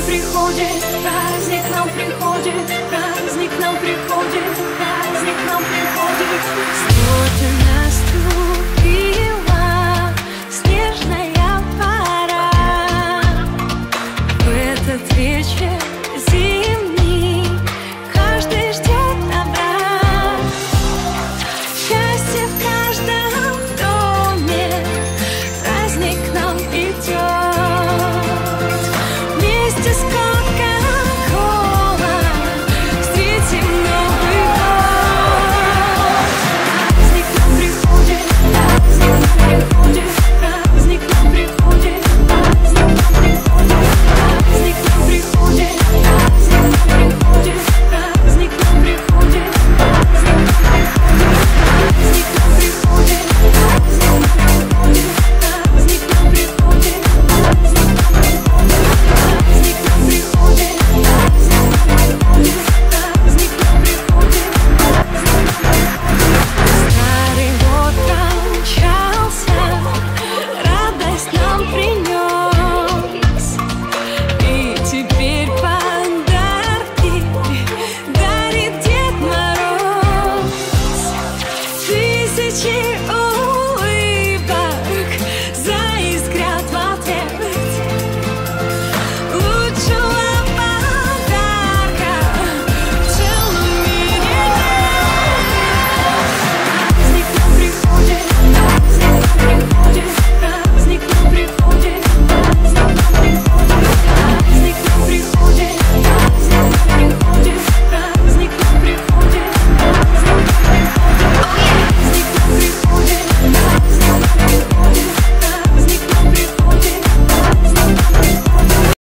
нам приходит, праздник нам приходит, праздник нам приходит, праздник нам приходит. Сегодня наступила снежная пора. В этот вечер причин